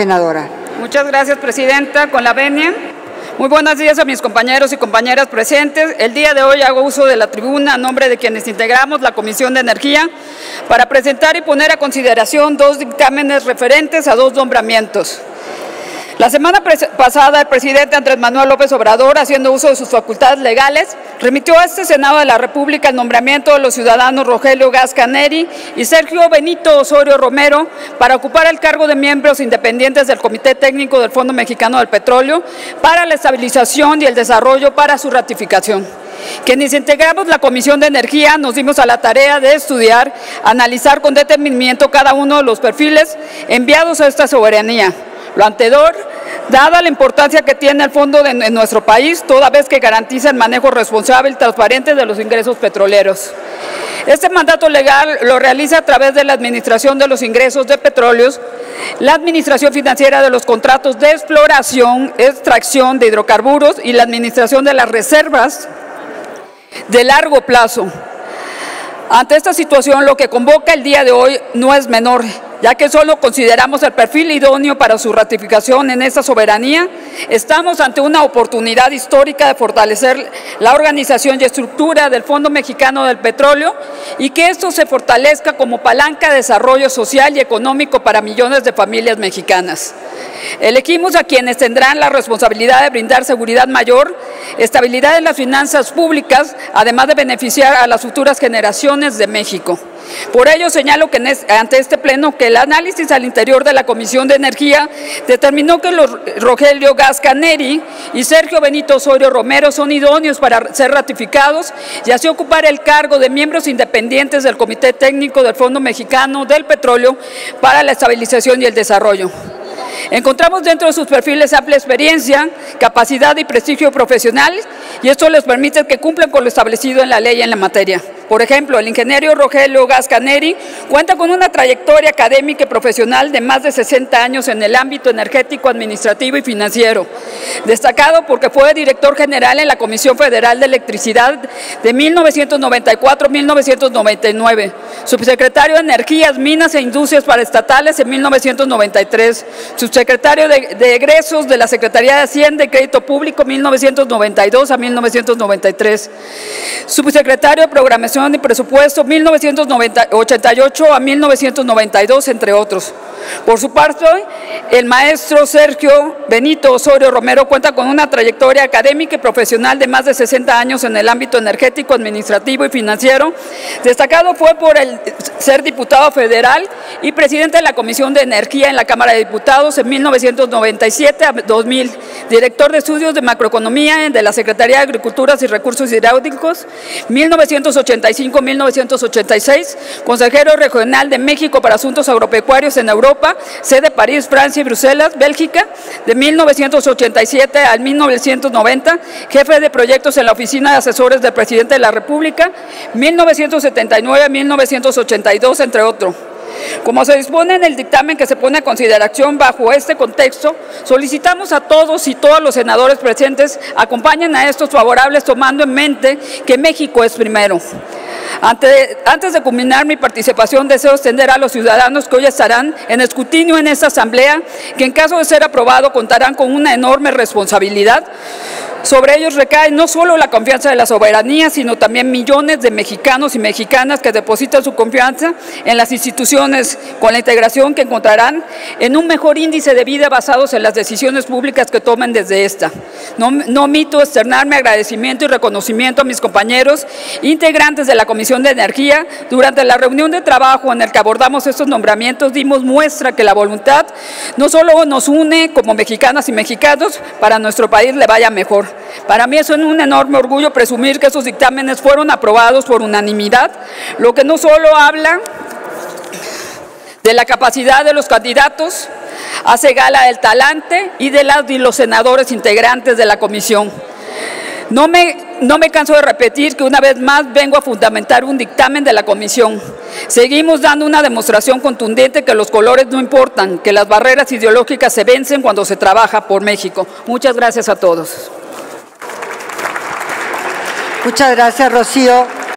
senadora. Muchas gracias, Presidenta. Con la venia. Muy buenos días a mis compañeros y compañeras presentes. El día de hoy hago uso de la tribuna a nombre de quienes integramos la Comisión de Energía para presentar y poner a consideración dos dictámenes referentes a dos nombramientos. La semana pasada, el presidente Andrés Manuel López Obrador, haciendo uso de sus facultades legales, remitió a este Senado de la República el nombramiento de los ciudadanos Rogelio Gascaneri y Sergio Benito Osorio Romero para ocupar el cargo de miembros independientes del Comité Técnico del Fondo Mexicano del Petróleo para la estabilización y el desarrollo para su ratificación. Quienes integramos la Comisión de Energía nos dimos a la tarea de estudiar, analizar con detenimiento cada uno de los perfiles enviados a esta soberanía. Lo anterior Dada la importancia que tiene el fondo en nuestro país, toda vez que garantiza el manejo responsable y transparente de los ingresos petroleros. Este mandato legal lo realiza a través de la Administración de los Ingresos de Petróleos, la Administración Financiera de los Contratos de Exploración, Extracción de Hidrocarburos y la Administración de las Reservas de largo plazo. Ante esta situación, lo que convoca el día de hoy no es menor ya que solo consideramos el perfil idóneo para su ratificación en esta soberanía, estamos ante una oportunidad histórica de fortalecer la organización y estructura del Fondo Mexicano del Petróleo y que esto se fortalezca como palanca de desarrollo social y económico para millones de familias mexicanas. Elegimos a quienes tendrán la responsabilidad de brindar seguridad mayor, estabilidad en las finanzas públicas, además de beneficiar a las futuras generaciones de México. Por ello señalo que ante este pleno que el análisis al interior de la Comisión de Energía determinó que los Rogelio Gascaneri y Sergio Benito Osorio Romero son idóneos para ser ratificados y así ocupar el cargo de miembros independientes del Comité Técnico del Fondo Mexicano del Petróleo para la Estabilización y el Desarrollo. Encontramos dentro de sus perfiles amplia experiencia, capacidad y prestigio profesional y esto les permite que cumplan con lo establecido en la ley en la materia. Por ejemplo, el ingeniero Rogelio Gascaneri cuenta con una trayectoria académica y profesional de más de 60 años en el ámbito energético, administrativo y financiero, destacado porque fue director general en la Comisión Federal de Electricidad de 1994 1999, subsecretario de Energías, Minas e Industrias para Estatales en 1993, subsecretario de, de Egresos de la Secretaría de Hacienda y Crédito Público 1992 a 1993, subsecretario de Programación y Presupuesto 1988 a 1992, entre otros. Por su parte, el maestro Sergio Benito Osorio Romero cuenta con una trayectoria académica y profesional de más de 60 años en el ámbito energético, administrativo y financiero. Destacado fue por el ser diputado federal y presidente de la Comisión de Energía en la Cámara de Diputados en 1997 a 2000, director de estudios de macroeconomía de la Secretaría de Agricultura y Recursos Hidráulicos 1985-1986, consejero regional de México para Asuntos Agropecuarios en Europa, sede París, Francia y Bruselas, Bélgica, de 1987 al 1990, jefe de proyectos en la Oficina de Asesores del Presidente de la República, 1979 a 1982, entre otros. Como se dispone en el dictamen que se pone a consideración bajo este contexto, solicitamos a todos y todos los senadores presentes acompañen a estos favorables tomando en mente que México es primero. Antes de culminar mi participación, deseo extender a los ciudadanos que hoy estarán en escrutinio en esta asamblea, que en caso de ser aprobado contarán con una enorme responsabilidad sobre ellos recae no solo la confianza de la soberanía, sino también millones de mexicanos y mexicanas que depositan su confianza en las instituciones con la integración que encontrarán en un mejor índice de vida basados en las decisiones públicas que tomen desde esta. No, omito externar mi agradecimiento y reconocimiento a mis compañeros integrantes de la Comisión de Energía. Durante la reunión de trabajo en el que abordamos estos nombramientos dimos muestra que la voluntad no solo nos une como mexicanas y mexicanos para nuestro país le vaya mejor, para mí es un enorme orgullo presumir que esos dictámenes fueron aprobados por unanimidad, lo que no solo habla de la capacidad de los candidatos, hace gala del talante y de las, los senadores integrantes de la comisión. No me, no me canso de repetir que una vez más vengo a fundamentar un dictamen de la comisión. Seguimos dando una demostración contundente que los colores no importan, que las barreras ideológicas se vencen cuando se trabaja por México. Muchas gracias a todos. Muchas gracias, Rocío.